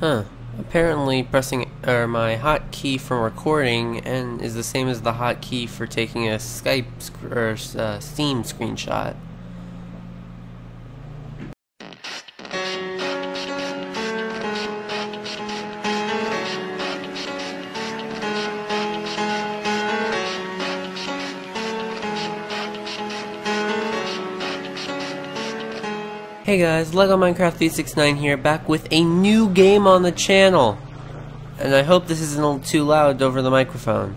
Huh. Apparently pressing or my hotkey for recording and is the same as the hotkey for taking a Skype or uh, Steam screenshot. Hey guys, LEGO Minecraft 369 here, back with a new game on the channel. And I hope this isn't a little too loud over the microphone.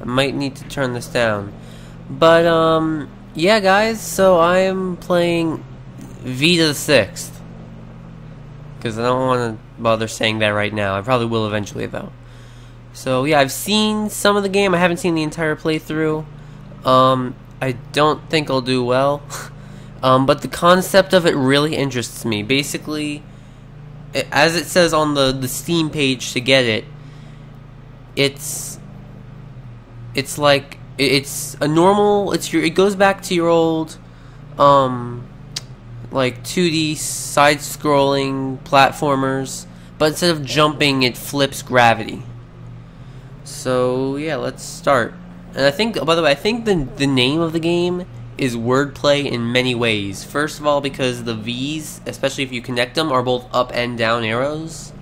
I might need to turn this down. But, um, yeah guys, so I am playing V to the 6th. Because I don't want to bother saying that right now. I probably will eventually, though. So, yeah, I've seen some of the game. I haven't seen the entire playthrough. Um, I don't think I'll do well. Um, but the concept of it really interests me. Basically, as it says on the, the Steam page to get it, it's it's like it's a normal. It's your. It goes back to your old, um, like 2D side-scrolling platformers, but instead of jumping, it flips gravity. So yeah, let's start. And I think, by the way, I think the the name of the game is wordplay in many ways. First of all, because the V's, especially if you connect them, are both up and down arrows.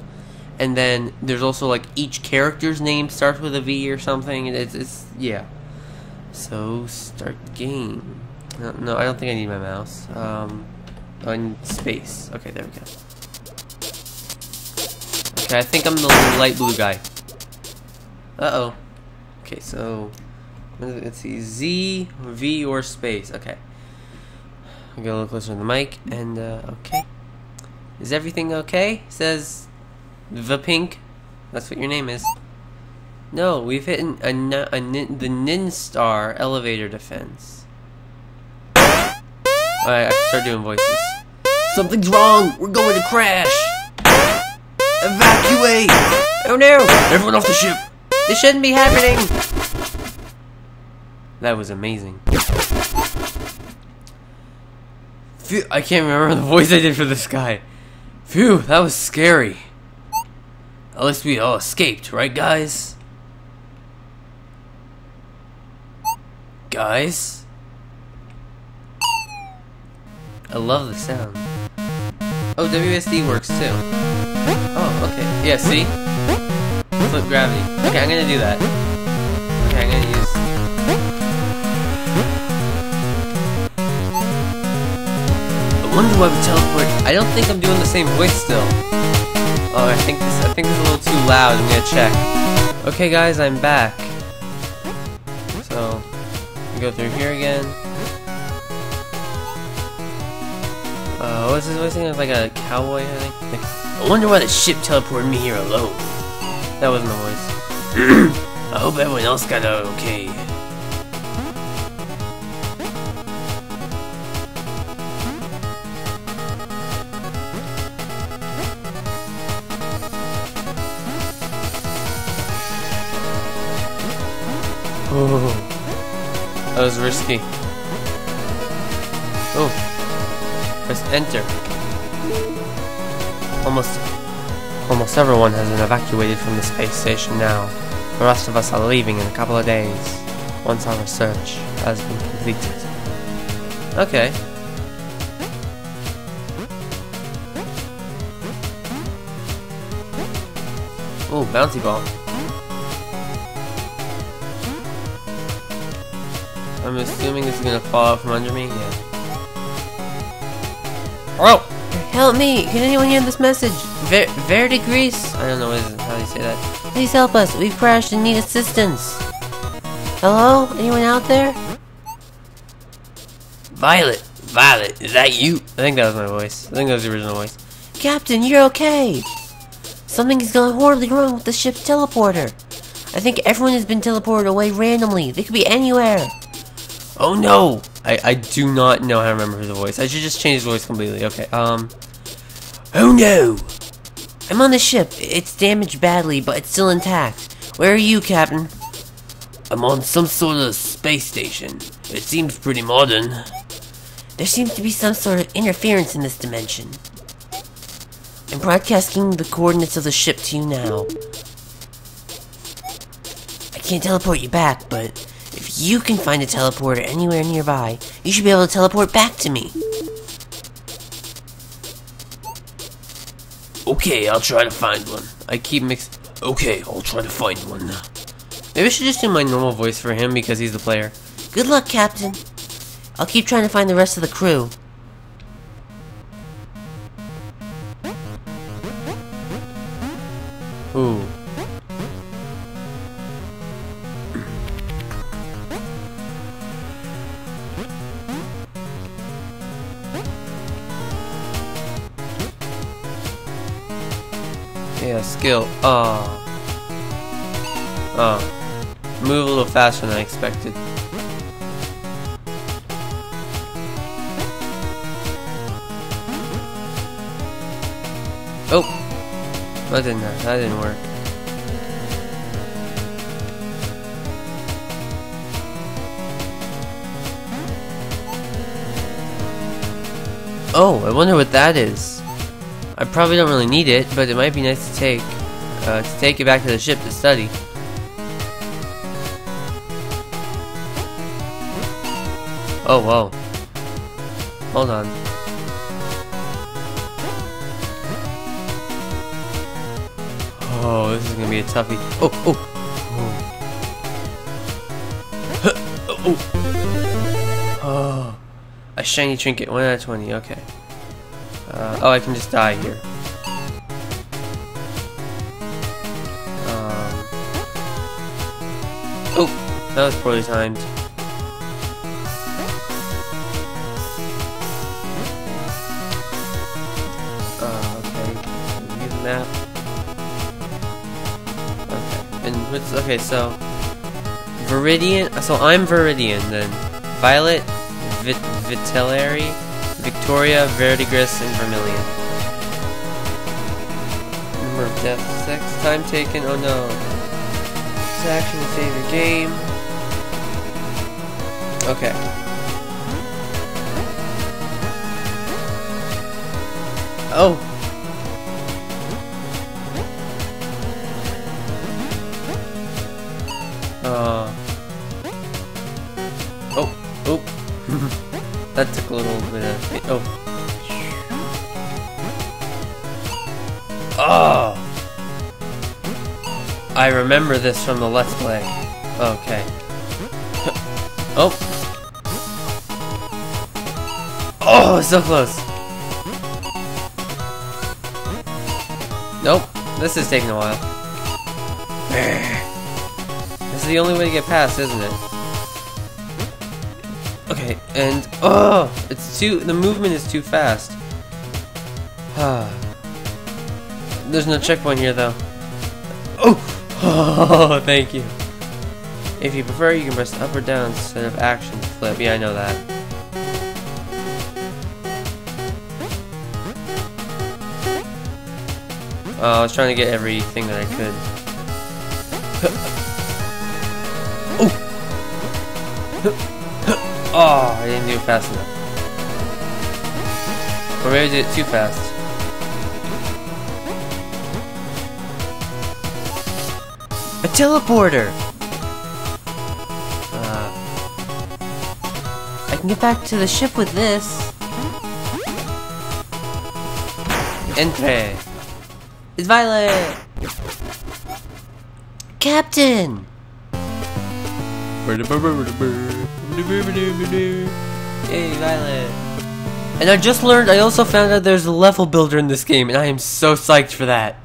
And then there's also like each character's name starts with a V or something. It's, it's yeah. So start game. No, no, I don't think I need my mouse. Um, I need space. Okay, there we go. Okay, I think I'm the light blue guy. Uh oh. Okay, so Let's see, Z, V, or space. Okay. I'll get a little closer to the mic, and, uh, okay. Is everything okay? Says the pink. That's what your name is. No, we've hit an, a, a, a, the Nin Star elevator defense. Alright, I start doing voices. Something's wrong! We're going to crash! Evacuate! Oh no! Everyone off the ship! This shouldn't be happening! That was amazing. Phew, I can't remember the voice I did for this guy. Phew, that was scary. At least we all escaped, right guys? Guys? I love the sound. Oh, WSD works too. Oh, okay. Yeah, see? Flip gravity. Okay, I'm gonna do that. Wonder why we teleport. I don't think I'm doing the same voice still. Oh, I think this. I think this is a little too loud. I'm gonna check. Okay, guys, I'm back. So, go through here again. Uh, what's his voice again? Like a cowboy, I think. Like, I wonder why the ship teleported me here alone. That wasn't the voice. I hope everyone else got out okay. Oh, that was risky. Oh, press enter. Almost, almost everyone has been evacuated from the space station now. The rest of us are leaving in a couple of days, once our research has been completed. Okay. Oh, bouncy ball. I'm assuming this is gonna fall out from under me. Yeah. Hello. Help me! Can anyone hear this message? Ver Verdigris? I don't know what is how do you say that. Please help us. We've crashed and need assistance. Hello? Anyone out there? Violet! Violet, is that you? I think that was my voice. I think that was the original voice. Captain, you're okay! Something is going horribly wrong with the ship's teleporter. I think everyone has been teleported away randomly. They could be anywhere. Oh no! I, I do not know how to remember his voice. I should just change his voice completely. Okay, um... Oh no! I'm on the ship. It's damaged badly, but it's still intact. Where are you, Captain? I'm on some sort of space station. It seems pretty modern. There seems to be some sort of interference in this dimension. I'm broadcasting the coordinates of the ship to you now. I can't teleport you back, but you can find a teleporter anywhere nearby, you should be able to teleport back to me. Okay, I'll try to find one. I keep mix. Okay, I'll try to find one. Maybe I should just do my normal voice for him because he's the player. Good luck, Captain. I'll keep trying to find the rest of the crew. Oh. Oh. Move a little faster than I expected. Oh! That didn't, that didn't work. Oh, I wonder what that is. I probably don't really need it, but it might be nice to take. Uh, to take it back to the ship to study. Oh, whoa. Hold on. Oh, this is gonna be a toughie. Oh, oh. Oh. oh. oh. A shiny trinket, 1 out of 20, okay. Uh, oh, I can just die here. That was poorly timed. Uh, okay. Use the map. Okay. And what's okay? So Viridian. So I'm Viridian then. Violet, Vit Vitellary, Victoria, Verdigris, and Vermilion. Number of deaths, sex, time taken. Oh no. Action to save your game. Okay. Oh. Uh. Oh, oh. that took a little bit of. Oh. Oh. I remember this from the Let's Play. Okay. Oh. Oh, so close. Nope. This is taking a while. This is the only way to get past, isn't it? Okay, and oh, it's too. The movement is too fast. There's no checkpoint here, though. Oh, oh, thank you. If you prefer, you can press up or down instead of action flip. Yeah, I know that. Oh, I was trying to get everything that I could. oh! Oh, I didn't do it fast enough. Or maybe I did it too fast. A teleporter! Uh, I can get back to the ship with this. Entre! It's Violet! Captain! Hey, Violet! And I just learned, I also found out there's a level builder in this game, and I am so psyched for that.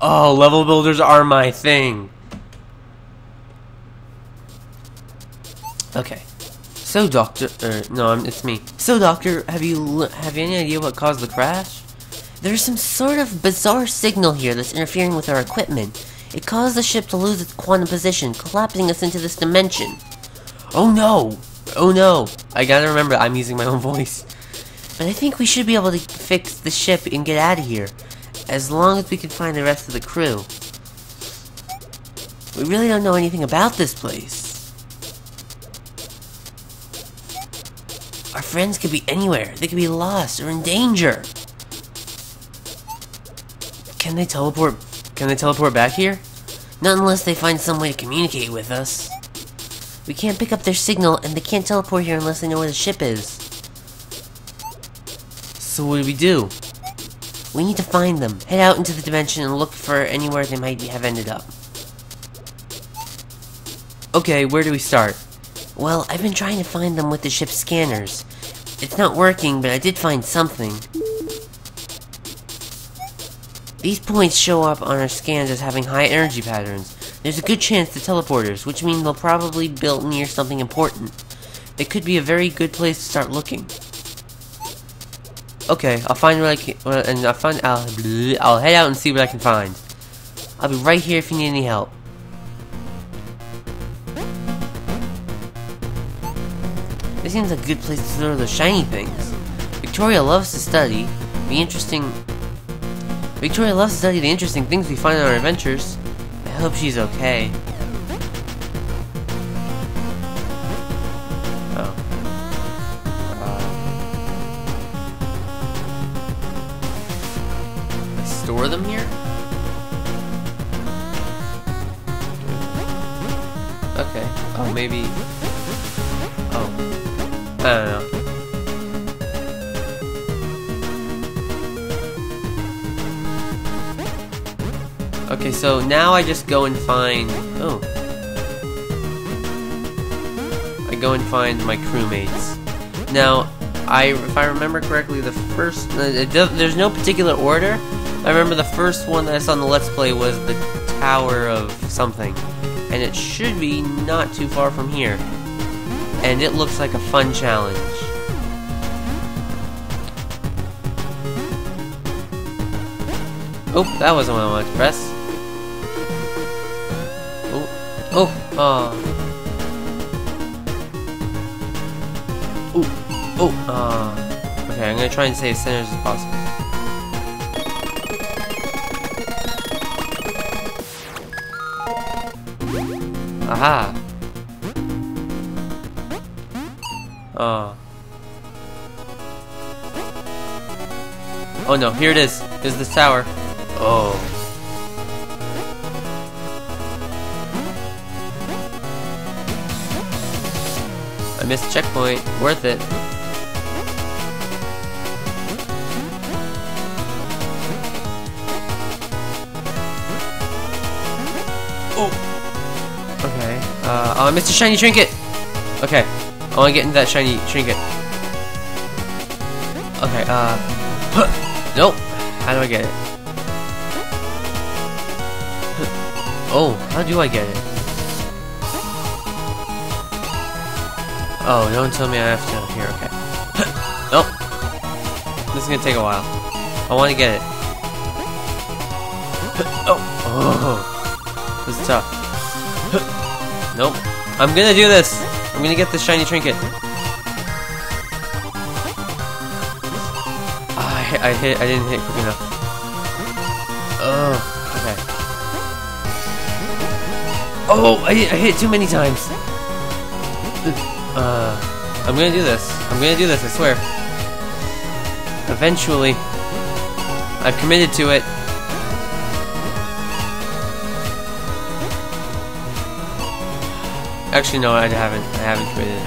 Oh, level builders are my thing. Okay. So, Doctor, er, no, it's me. So, Doctor, have you have you any idea what caused the crash? There's some sort of bizarre signal here that's interfering with our equipment. It caused the ship to lose its quantum position, collapsing us into this dimension. Oh no! Oh no! I gotta remember, I'm using my own voice. But I think we should be able to fix the ship and get out of here, as long as we can find the rest of the crew. We really don't know anything about this place. Our friends could be anywhere. They could be lost or in danger. Can they teleport? Can they teleport back here? Not unless they find some way to communicate with us. We can't pick up their signal, and they can't teleport here unless they know where the ship is. So what do we do? We need to find them, head out into the dimension, and look for anywhere they might have ended up. Okay, where do we start? Well, I've been trying to find them with the ship's scanners. It's not working, but I did find something. These points show up on our scans as having high energy patterns. There's a good chance they're teleporters, which means they'll probably built near something important. It could be a very good place to start looking. Okay, I'll find what I can, and I'll find. I'll, I'll head out and see what I can find. I'll be right here if you need any help. This seems like a good place to store those shiny things. Victoria loves to study the interesting. Victoria loves to study the interesting things we find on our adventures. I hope she's okay. Oh. Uh, store them here? Okay. Oh, maybe. Oh. I don't know. Okay, so now I just go and find. Oh. I go and find my crewmates. Now, I, if I remember correctly, the first. Uh, there's no particular order. I remember the first one that I saw in the Let's Play was the Tower of something. And it should be not too far from here. And it looks like a fun challenge. Oh, that wasn't what I wanted to press. Oh, oh, ah. Oh, oh, ah. Okay, I'm gonna try and stay as centered as possible. Aha! Oh. Oh no, here it is. Is the tower. Oh. I missed checkpoint. Worth it. Oh. Okay. Uh, oh, I missed a shiny trinket. Okay. I want to get into that shiny trinket. Okay. Uh. Nope. How do I get it? Oh, how do I get it? Oh, don't tell me I have to. Here, okay. nope. This is gonna take a while. I want to get it. oh. Oh. This is tough. nope. I'm gonna do this. I'm gonna get this shiny trinket. Ah, I, I hit. I didn't hit quick enough. Oh. Okay. Oh, I, I hit too many times. Uh, I'm gonna do this. I'm gonna do this, I swear. Eventually. I've committed to it. Actually, no, I haven't. I haven't committed at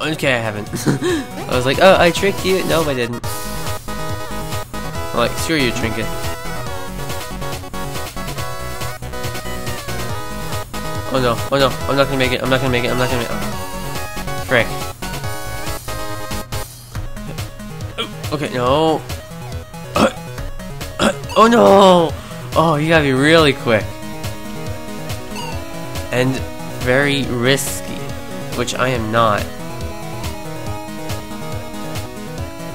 all. okay, I haven't. I was like, oh, I tricked you. No, I didn't. I'm like, screw you, trinket. Oh no, oh no, I'm not gonna make it, I'm not gonna make it, I'm not gonna make it. Frick. Okay, no. Oh no! Oh, you gotta be really quick. And very risky, which I am not.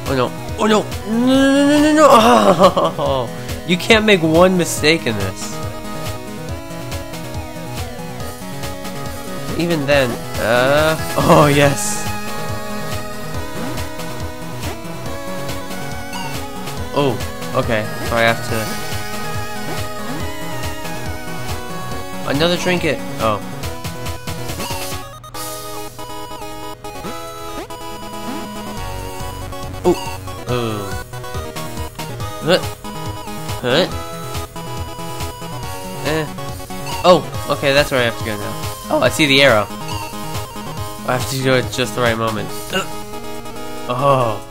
Oh no, oh no! No, no, no, no, no! Oh, you can't make one mistake in this. Even then, uh, oh yes. Oh, okay, so I have to... Another trinket! Oh. Oh. Oh. Huh. Huh. Eh. Oh, okay, that's where I have to go now. Oh, I see the arrow. I have to go at just the right moment. Oh.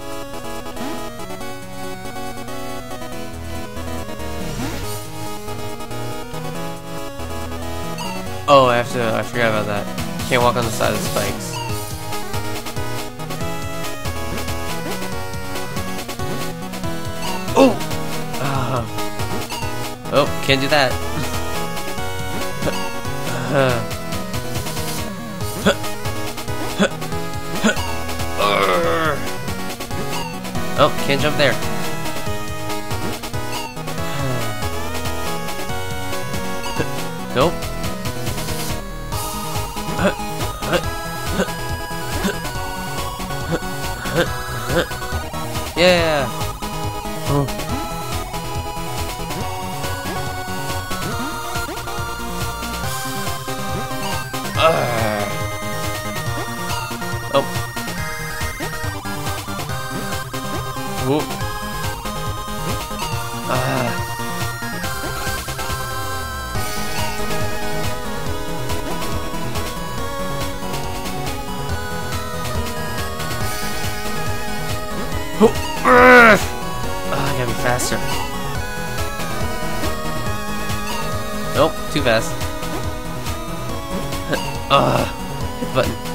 Oh, I have to, I forgot about that. Can't walk on the side of the spikes. Oh! Uh, oh, can't do that. oh, can't jump there. nope. Yeah. Oh. Whoop. Ah. Oh. Ah, I gotta be faster. Nope, too fast. Ah, hit the button.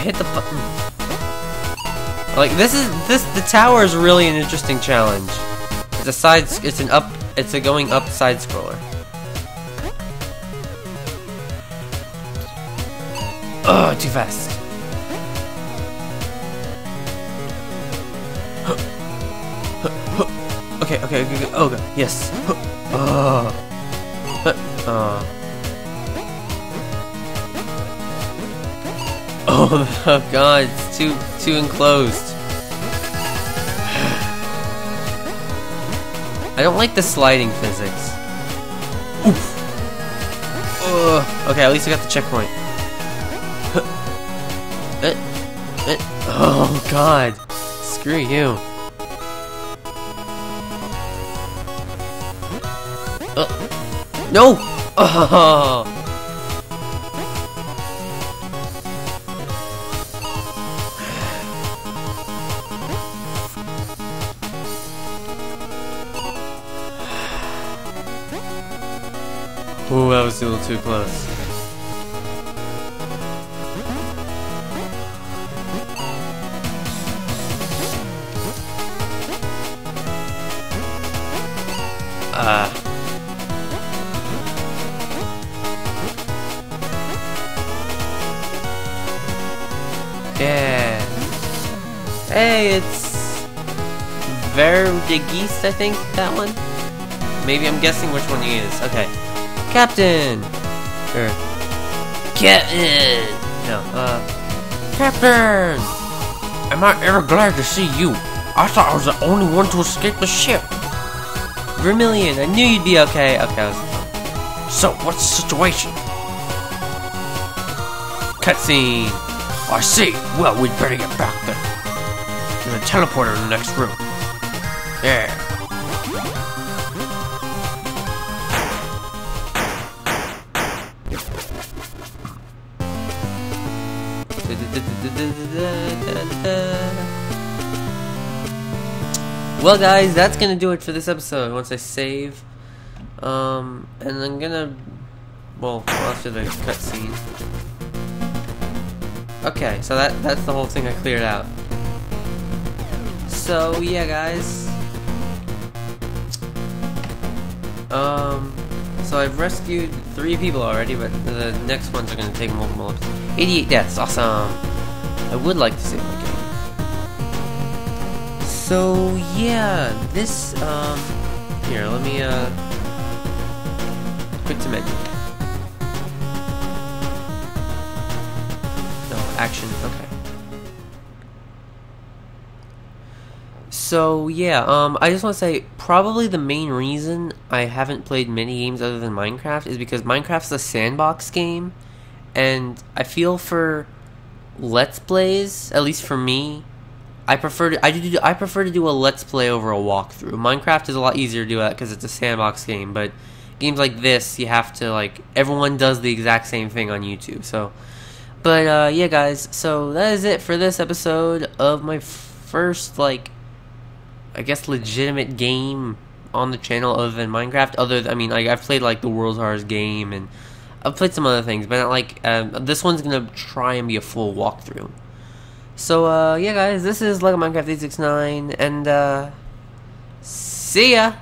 Hit the button. Like this is this the tower is really an interesting challenge. It's a side it's an up it's a going up side scroller. Oh, too fast. Okay, okay, okay, okay. Oh god, yes. Oh. Oh. Oh god, it's too too enclosed. I don't like the sliding physics. Oof. Okay, at least I got the checkpoint. Eh, eh. Oh god. Screw you. Uh. No! Oh. Ooh, that was a little too close. Ah. Yeah. Hey, it's Verdigris, I think, that one? Maybe I'm guessing which one he is. Okay. Captain! Or... Captain! No, uh... Captain! Am I ever glad to see you? I thought I was the only one to escape the ship. Vermilion, I knew you'd be okay. Okay, I was... So, what's the situation? Cutscene! I see. Well, we'd better get back then. There's a teleporter in the next room. Yeah. Well, guys, that's gonna do it for this episode. Once I save, um, and I'm gonna, well, after the cutscene. Okay, so that that's the whole thing I cleared out. So yeah, guys. Um, so I've rescued three people already, but the next ones are gonna take multiple. episodes. 88 deaths, awesome. I would like to save my game. So yeah, this um here, let me uh quick to menu. No, action, okay. So yeah, um, I just want to say probably the main reason I haven't played many games other than Minecraft is because Minecraft's a sandbox game, and I feel for let's plays, at least for me, I prefer to I do I prefer to do a let's play over a walkthrough. Minecraft is a lot easier to do that because it's a sandbox game, but games like this you have to like everyone does the exact same thing on YouTube. So, but uh, yeah, guys, so that is it for this episode of my first like I guess legitimate game on the channel other than Minecraft. Other, I mean, like I've played like the World's Hardest Game and I've played some other things, but not like um, this one's gonna try and be a full walkthrough. So uh, yeah, guys, this is Lego Minecraft 869, and uh, see ya.